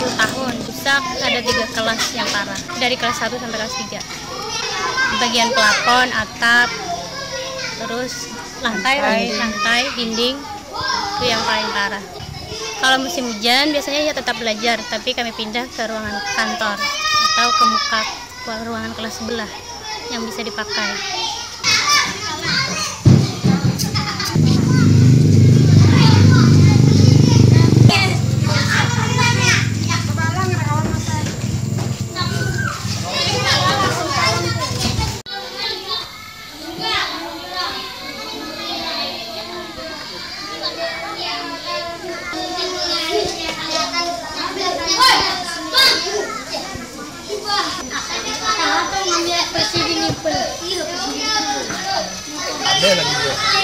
10 tahun rusak ada tiga kelas yang parah dari kelas 1 sampai kelas 3 bagian plafon atap terus lantai lantai, dinding itu yang paling parah. Kalau musim hujan biasanya ya tetap belajar tapi kami pindah ke ruangan kantor atau ke muka ke ruangan kelas sebelah yang bisa dipakai Beli, iya, kamu 个